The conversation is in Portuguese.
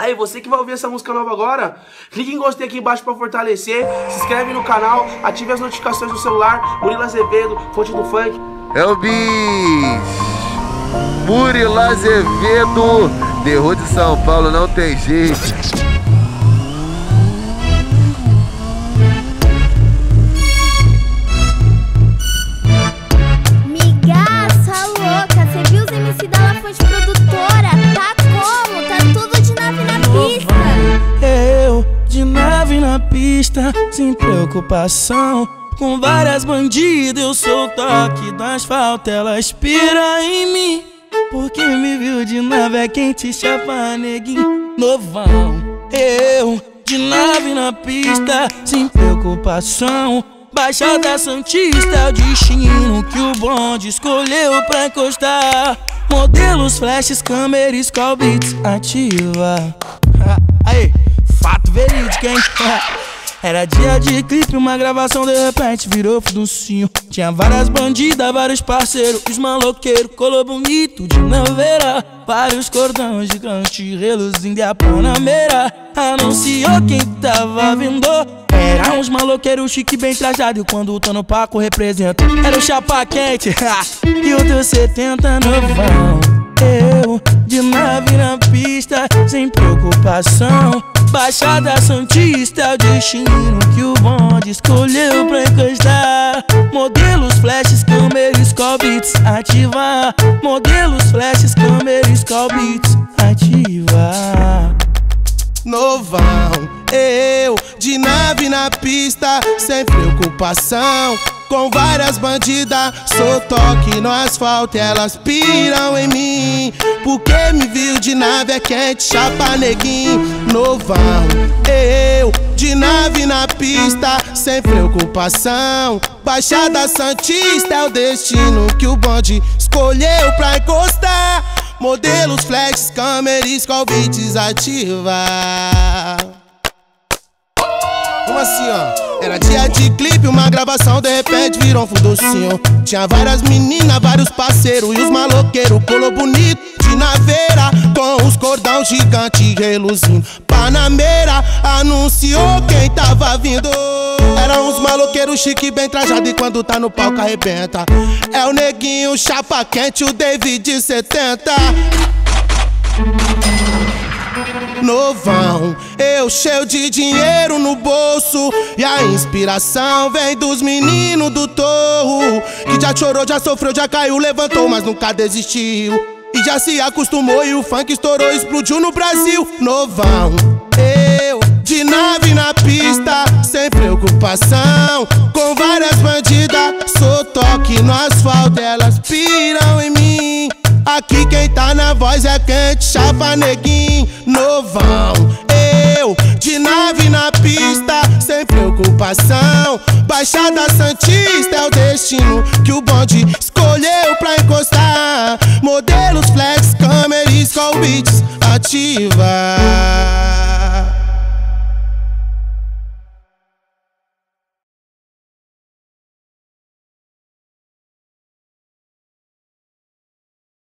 Aí, você que vai ouvir essa música nova agora, clique em gostei aqui embaixo pra fortalecer, se inscreve no canal, ative as notificações do celular, Murilo Azevedo, fonte do funk. É o bis! Murilo Azevedo, derrou de São Paulo, não tem jeito. Sem preocupação. Com várias bandidas, eu sou o toque do asfalto. Ela inspira em mim, porque me viu de nave é quente, chapa neguinho novão. Eu, de nave na pista, sem preocupação. Baixada Santista é o destino que o bonde escolheu pra encostar. Modelos, flashes, câmeras, call beats, ativa. Aí, fato verídico, hein? Era dia de clipe, uma gravação de repente virou fuducinho. Tinha várias bandidas, vários parceiros, os maloqueiros, colou bonito de naveira. Vários cordões gigantes, reluzindo a panameira. Anunciou quem tava vindo. Era uns maloqueiros chique bem trajado. E quando tô no Paco representa, era o chapa quente. e o teu 70 novão. Eu, de nave na pista, sem preocupação. Baixada Santista é o destino que o bonde escolheu pra encostar. Modelos, flashes, câmeras, call beats, ativa. Modelos, flashes, câmeras, call beats, ativa. Novão, eu de nave na pista, sem preocupação. Com várias bandidas, sou toque no asfalto, elas piram em mim. Porque me viu de nave é quente, chapa neguinho, novão. Eu, de nave na pista, sem preocupação. Baixada Santista é o destino que o bonde escolheu pra encostar. Modelos, flex, câmeras, convites ativa. Como assim, ó? Era dia de clipe, uma gravação, de repente virou um fudocinho. Tinha várias meninas, vários parceiros e os maloqueiros. Colou bonito de naveira, com os cordão gigante reluzindo. Panameira anunciou quem tava vindo. Eram uns maloqueiros chique, bem trajado e quando tá no palco arrebenta. É o neguinho, chapa quente, o David 70 novão. Eu cheio de dinheiro no bolso. E a inspiração vem dos meninos do torro. Que já chorou, já sofreu, já caiu, levantou, mas nunca desistiu. E já se acostumou e o funk estourou, explodiu no Brasil. Novão, eu de nave na pista, sem preocupação. Com várias bandidas, sou toque no asfalto, elas piram em mim. Aqui quem tá na voz é quente, chapa neguinho, Eu, de nave na pista, sem preocupação. Baixada Santista é o destino que o bonde escolheu pra encostar. Modelos, flex, câmeras, call beats, ativa.